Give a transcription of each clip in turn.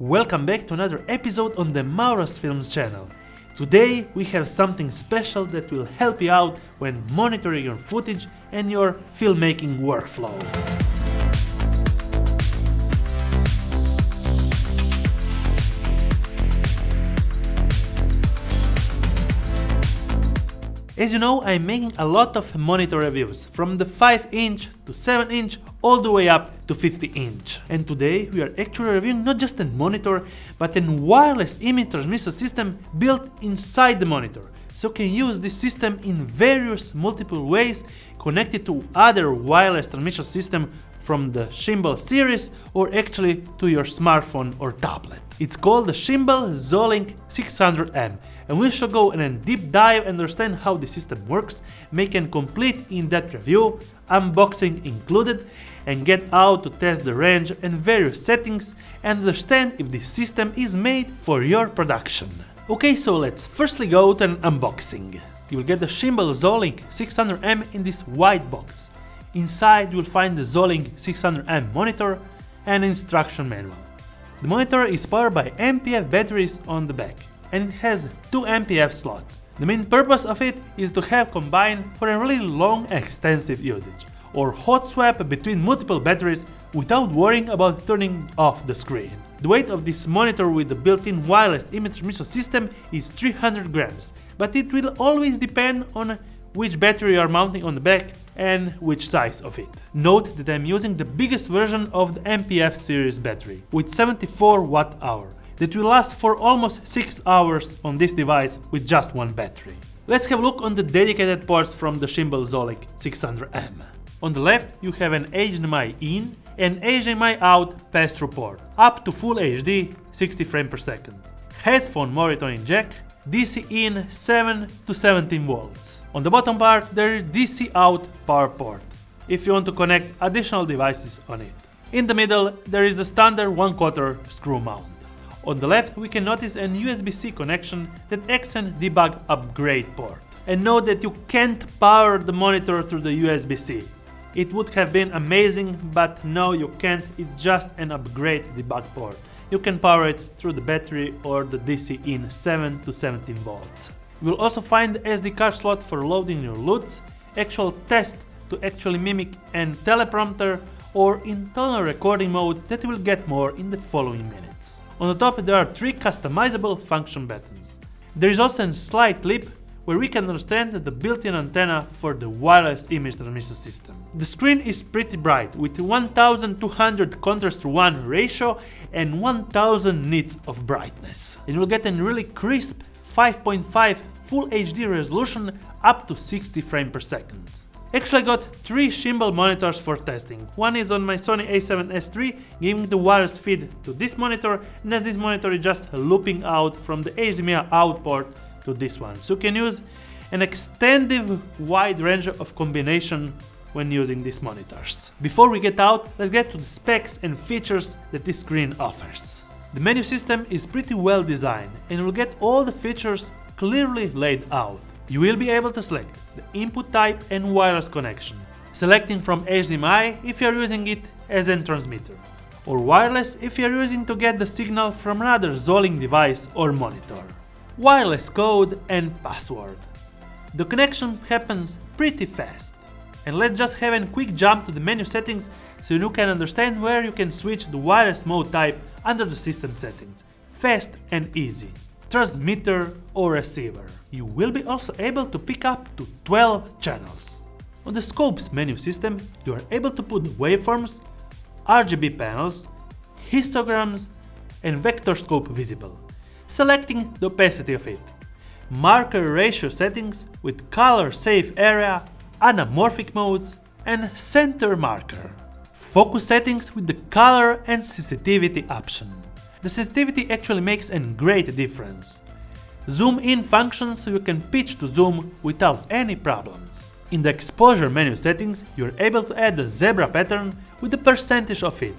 Welcome back to another episode on the Mauro's Films channel. Today we have something special that will help you out when monitoring your footage and your filmmaking workflow. As you know, I'm making a lot of monitor reviews, from the 5 inch to 7 inch all the way up to 50 inch. And today we are actually reviewing not just a monitor, but a wireless image transmission system built inside the monitor. So you can use this system in various multiple ways connected to other wireless transmission system from the Shimbol series or actually to your smartphone or tablet. It's called the Shimbol Zolink 600M and we shall go in a deep dive and understand how the system works, make a complete in-depth review, unboxing included, and get out to test the range and various settings and understand if this system is made for your production. Okay, so let's firstly go to an unboxing. You will get the Shimbol Zolink 600M in this white box. Inside you will find the Zolink 600M monitor and instruction manual. The monitor is powered by NP-F batteries on the back and it has two NP-F slots. The main purpose of it is to have combined for a really long extensive usage, or hot swap between multiple batteries without worrying about turning off the screen. The weight of this monitor with the built-in wireless image transmission system is 300 grams, but it will always depend on which battery you are mounting on the back and which size of it. Note that I'm using the biggest version of the NP-F series battery with 74 watt hour that will last for almost 6 hours on this device with just one battery. Let's have a look on the dedicated ports from the Shimbol Zolink 600M. On the left you have an HDMI in and HDMI out pass-through port, up to Full HD 60 frames per second. Headphone monitoring jack, DC in 7 to 17 volts. On the bottom part there is DC out power port, if you want to connect additional devices on it. In the middle there is the standard 1 quarter screw mount. On the left we can notice an USB-C connection that acts as debug upgrade port. And note that you can't power the monitor through the USB-C. It would have been amazing, but no you can't, it's just an upgrade debug port. You can power it through the battery or the DC in 7 to 17 volts. You will also find the SD card slot for loading your LUTs, actual test to actually mimic an teleprompter or internal recording mode that you will get more in the following minutes. On the top there are three customizable function buttons. There is also a slight clip where we can understand the built-in antenna for the wireless image transmission system. The screen is pretty bright with 1200 contrast to 1 ratio and 1000 nits of brightness. And you will get a really crisp 5.5 Full HD resolution up to 60 frames per second. Actually I got 3 Shimbol monitors for testing. One is on my Sony a7S III, giving the wireless feed to this monitor, and then this monitor is just looping out from the HDMI out port to this one. So you can use an extended wide range of combination when using these monitors. Before we get out, let's get to the specs and features that this screen offers. The menu system is pretty well designed and will get all the features clearly laid out. You will be able to select the input type and wireless connection, selecting from HDMI if you are using it as a transmitter, or wireless if you are using to get the signal from another Zolink device or monitor. Wireless code and password. The connection happens pretty fast. And let's just have a quick jump to the menu settings so you can understand where you can switch the wireless mode type under the system settings. Fast and easy. Transmitter or receiver. You will be also able to pick up to 12 channels. On the scopes menu system, you are able to put waveforms, RGB panels, histograms and vector scope visible, selecting the opacity of it. Marker ratio settings with color safe area, anamorphic modes and center marker. Focus settings with the color and sensitivity option. The sensitivity actually makes a great difference. Zoom in functions so you can pitch to zoom without any problems. In the exposure menu settings, you are able to add the zebra pattern with the percentage of it,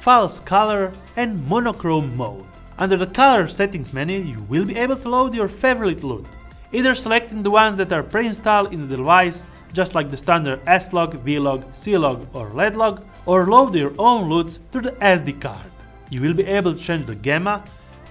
false color and monochrome mode. Under the color settings menu, you will be able to load your favorite LUT, either selecting the ones that are pre-installed in the device, just like the standard S-Log, V-Log, C-Log or LED-Log, or load your own LUTs to the SD card. You will be able to change the gamma,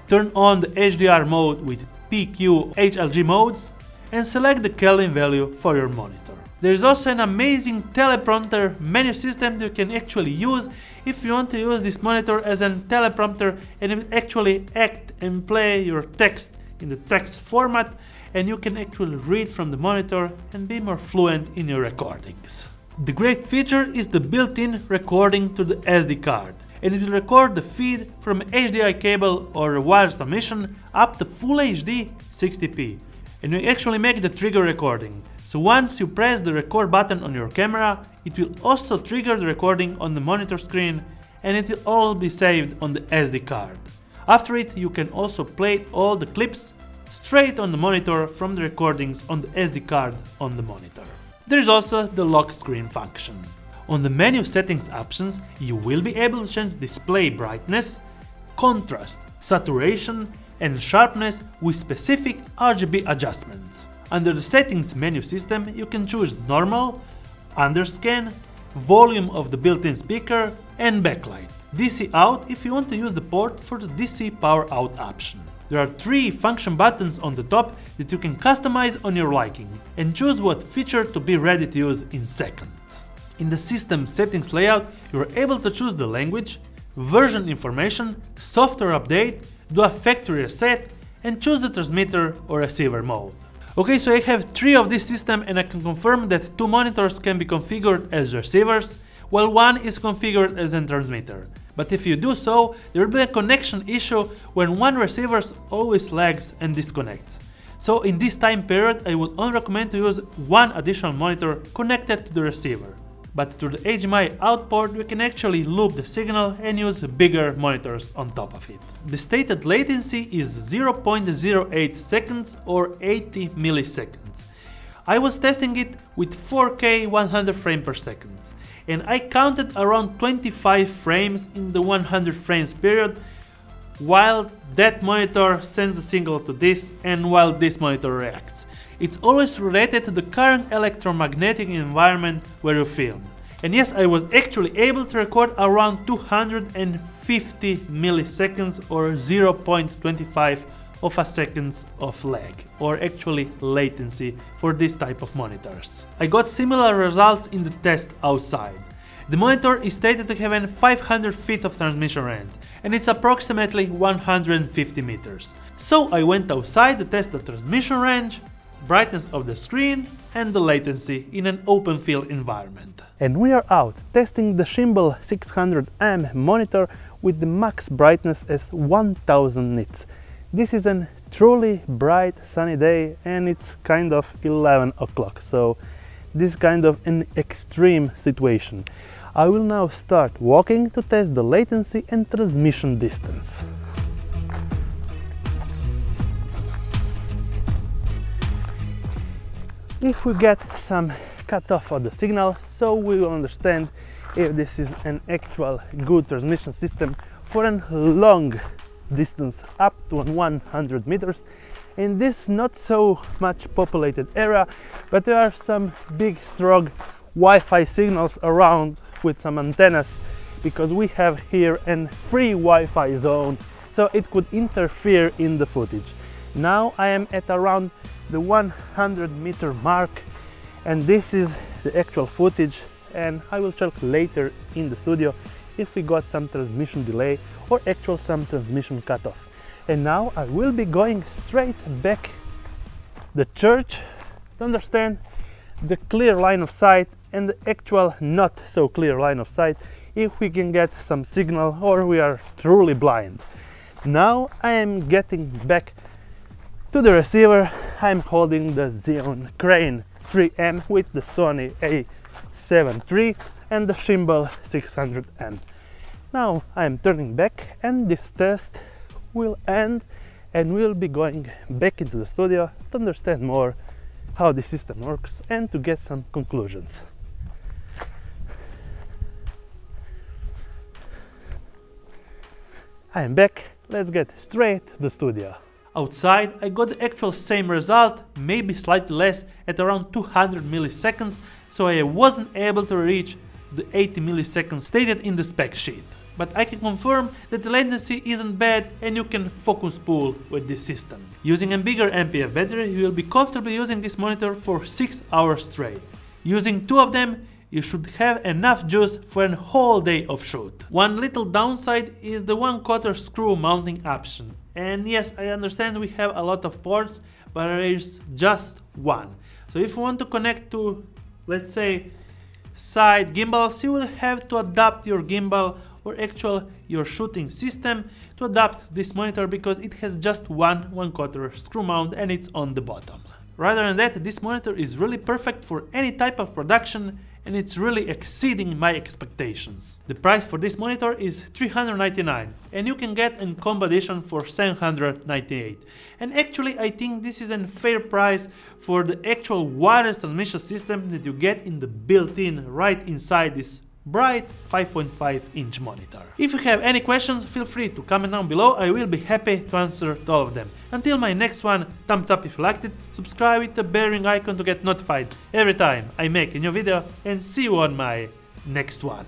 turn on the HDR mode with PQ HLG modes, and select the Kelvin value for your monitor. There is also an amazing teleprompter menu system that you can actually use if you want to use this monitor as a teleprompter and actually act and play your text in the text format and you can actually read from the monitor and be more fluent in your recordings. The great feature is the built-in recording to the SD card and it will record the feed from HDMI cable or wireless transmission up to Full HD 60p and you actually make the trigger recording. So once you press the record button on your camera, it will also trigger the recording on the monitor screen and it will all be saved on the SD card. After it, you can also play all the clips straight on the monitor from the recordings on the SD card on the monitor. There is also the lock screen function. On the menu settings options, you will be able to change display brightness, contrast, saturation and sharpness with specific RGB adjustments. Under the settings menu system, you can choose normal, underscan, volume of the built-in speaker and backlight. DC out if you want to use the port for the DC power out option. There are three function buttons on the top that you can customize on your liking and choose what feature to be ready to use in seconds. In the system settings layout, you are able to choose the language, version information, software update, do a factory reset and choose the transmitter or receiver mode. Okay, so I have three of this system and I can confirm that two monitors can be configured as receivers, while one is configured as a transmitter. But if you do so, there will be a connection issue when one receiver always lags and disconnects. So in this time period, I would only recommend to use one additional monitor connected to the receiver but through the HDMI out port we can actually loop the signal and use bigger monitors on top of it. The stated latency is 0.08 seconds or 80 milliseconds. I was testing it with 4K 100 frames per second and I counted around 25 frames in the 100 frames period while that monitor sends a signal to this and while this monitor reacts. It's always related to the current electromagnetic environment where you film. And yes, I was actually able to record around 250 milliseconds or 0.25 of a seconds of lag, or actually latency for this type of monitors. I got similar results in the test outside. The monitor is stated to have 500 feet of transmission range, and it's approximately 150 meters. So I went outside to test the transmission range, brightness of the screen and the latency in an open field environment. And we are out testing the Shimbol 600M monitor with the max brightness as 1000 nits. This is a truly bright sunny day and it's kind of 11 o'clock so this kind of an extreme situation. I will now start walking to test the latency and transmission distance. If we get some cutoff of the signal so we will understand if this is an actual good transmission system for a long distance up to 100 meters. In this not so much populated area but there are some big strong Wi-Fi signals around with some antennas because we have here a free Wi-Fi zone so it could interfere in the footage. Now I am at around the 100 meter mark and this is the actual footage and I will check later in the studio if we got some transmission delay or actual some transmission cutoff. And now I will be going straight back the church to understand the clear line of sight and the actual not so clear line of sight if we can get some signal or we are truly blind. Now I am getting back to the receiver, I'm holding the Zhiyun Crane 3M with the Sony a7 III and the Shimbol 600M. Now I'm turning back and this test will end and we'll be going back into the studio to understand more how the system works and to get some conclusions. I'm back, let's get straight to the studio. Outside, I got the actual same result, maybe slightly less, at around 200 milliseconds, so I wasn't able to reach the 80 milliseconds stated in the spec sheet. but I can confirm that the latency isn't bad and you can focus pull with this system. Using a bigger NP-F battery, you will be comfortably using this monitor for 6 hours straight. Using two of them, you should have enough juice for a whole day of shoot. One little downside is the one quarter screw mounting option. And yes, I understand we have a lot of ports, but there is just one. So if you want to connect to, let's say, side gimbals, you will have to adapt your gimbal or actual your shooting system to adapt this monitor because it has just one one quarter screw mount and it's on the bottom. Rather than that, this monitor is really perfect for any type of production and it's really exceeding my expectations. The price for this monitor is 399 and you can get in combo edition for 798. And actually I think this is a fair price for the actual wireless transmission system that you get in the built-in right inside this bright 5.5 inch monitor. If you have any questions, feel free to comment down below, I will be happy to answer all of them. Until my next one, thumbs up if you liked it, subscribe with the bearing icon to get notified every time I make a new video, and see you on my next one.